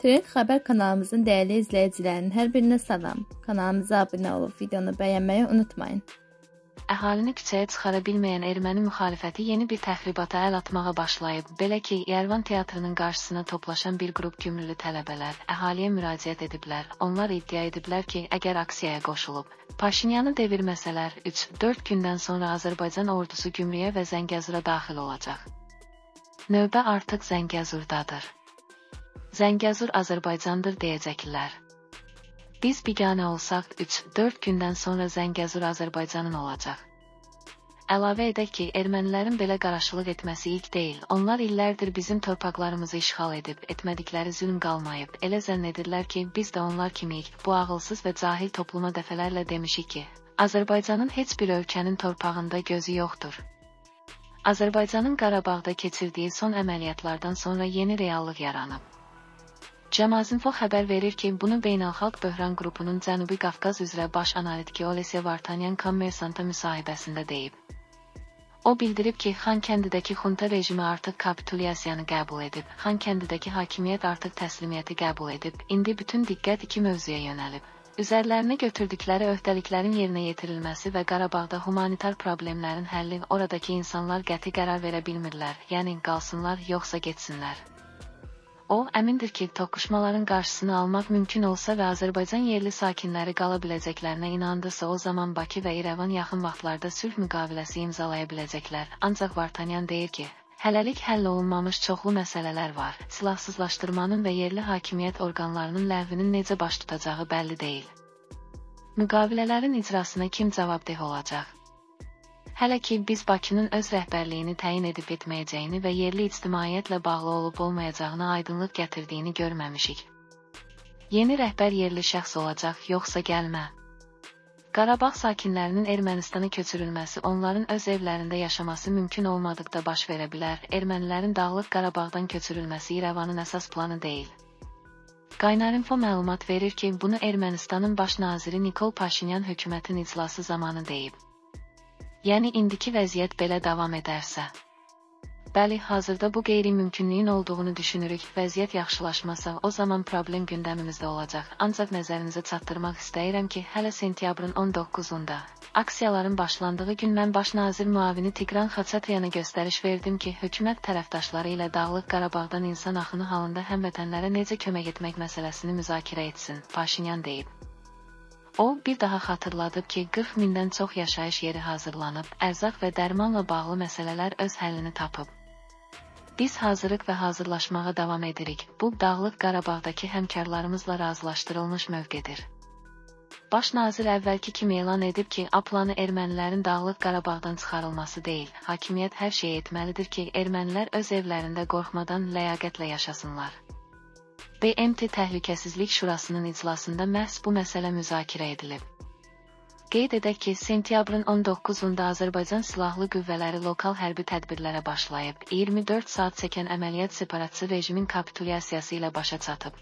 Trend xəbər kanalımızın dəyərli izləyicilərinin hər birinə salam. Kanalımıza abunə olub videonu bəyənməyi unutmayın. Əhalini küçəyə çıxara bilməyən erməni müxalifəti yeni bir təxribata əl atmağa başlayıb. Belə ki, Yervan teatrının qarşısına toplaşan bir qrup gümrülü tələbələr əhaliyə müraciət ediblər. Onlar iddia ediblər ki, əgər aksiyaya qoşulub, Paşinyanı devirməsələr 3-4 gündən sonra Azərbaycan ordusu Gümrüyə və Zəngəzura daxil olacaq. Növbə artıq Zəngəzurdadır. Zəngəzur Azərbaycandır deyəcəklər. Biz biganə olsaq 3-4 gündən sonra Zəngəzur Azərbaycanın olacaq. Əlavə edək ki, ermənilərin belə qaraşılıq etməsi ilk deyil. Onlar illərdir bizim torpaqlarımızı işğal edib, etmədikləri zülm qalmayıb. Elə zənn edirlər ki, biz də onlar kimiyik. Bu ağılsız və cahil topluma dəfələrlə demişik ki, Azərbaycanın heç bir ölkənin torpağında gözü yoxdur. Azərbaycanın Qarabağda keçirdiyi son əməliyyatlardan sonra yeni reallıq yaranıb. Cəmazinfo xəbər verir ki, bunu Beynəlxalq Böhran qrupunun Cənubi Qafqaz üzrə baş analitiki Olesya Vartanyan kommersanta müsahibəsində deyib. O bildirib ki, Xankəndidəki xunta rejimi artıq kapitulyasiyanı qəbul edib, Xankəndidəki hakimiyyət artıq təslimiyyəti qəbul edib, indi bütün diqqət iki mövzuya yönəlib. Üzərlərinə götürdükləri öhdəliklərin yerinə yetirilməsi və Qarabağda humanitar problemlərin həlli oradakı insanlar qəti qərar verə bilmirlər, yəni qalsınlar, yoxsa getsinlər. O, əmindir ki, toqquşmaların qarşısını almaq mümkün olsa və Azərbaycan yerli sakinləri qala biləcəklərinə inandısa, o zaman Bakı və İrəvan yaxın vaxtlarda sülh müqaviləsi imzalaya biləcəklər. Ancaq Vartanyan deyir ki, hələlik həll olunmamış çoxlu məsələlər var. Silahsızlaşdırmanın və yerli hakimiyyət orqanlarının ləğvinin necə baş tutacağı bəlli deyil. Müqavilələrin icrasına kim cavabdeh olacaq? Hələ ki biz Bakının öz rəhbərliyini təyin edib etməyəcəyini və yerli ictimaiyyətlə bağlı olub-olmayacağına aydınlıq gətirdiyini görməmişik. Yeni rəhbər yerli şəxs olacaq, yoxsa gəlmə. Qarabağ sakinlərinin Ermənistana köçürülməsi, onların öz evlərində yaşaması mümkün olmadıqda baş verə bilər. Ermənilərin Dağlıq Qarabağdan köçürülməsi İrəvanın əsas planı deyil. Qaynarinfo məlumat verir ki, bunu Ermənistanın baş naziri Nikol Paşinyan hökumətin iclası zamanı deyib. Yəni indiki vəziyyət belə davam edərsə. Bəli, hazırda bu qeyri-mümkünlüyün olduğunu düşünürük. Vəziyyət yaxşılaşmasa, o zaman problem gündəmimizdə olacaq. Ancaq nəzərinizə çatdırmaq istəyirəm ki, hələ sentyabrın 19-unda aksiyaların başlandığı gün mən baş nazir müavini Tiqran Xaçatyana göstəriş verdim ki, hökumət tərəfdaşları ilə Dağlıq Qarabağdan insan axını halında həmvətənlərə necə kömək etmək məsələsini müzakirə etsin, Paşinyan deyib. O bir daha xatırladıb ki, 40 mindən çox yaşayış yeri hazırlanıb, ərzaq və dərmanla bağlı məsələlər öz həllini tapıb. Biz hazırıq və hazırlaşmağa davam edirik. Bu Dağlıq Qarabağdakı həmkarlarımızla razılaşdırılmış mövqedir. Baş nazir əvvəlki kimi elan edib ki, A planı ermənilərin Dağlıq Qarabağdan çıxarılması deyil. Hakimiyyət hər şey etməlidir ki, ermənilər öz evlərində qorxmadan ləyaqətlə yaşasınlar. BMT Təhlükəsizlik Şurasının iclasında məhz bu məsələ müzakirə edilib. Qeyd edək ki, sentyabrın 19-da Azərbaycan Silahlı Qüvvələri lokal hərbi tədbirlərə başlayıb, 24 saat çəkən əməliyyat separatçı rejimin kapitulyasiyası ilə başa çatıb.